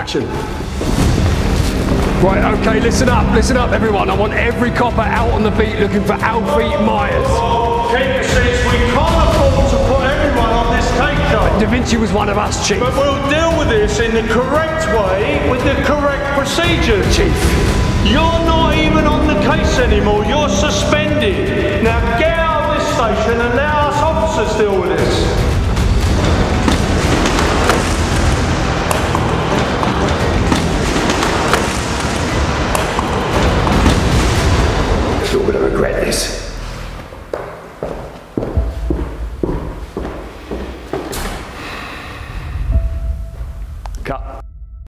Action. Right, okay, listen up, listen up, everyone. I want every copper out on the beat looking for Alfie Myers. Keeper says we can't afford to put everyone on this take job. Da Vinci was one of us, Chief. But we'll deal with this in the correct way with the correct procedure. Chief. You're not even on the case anymore. You're suspended. Now get out of this station and let us officers deal with this. going to regret this? Cut.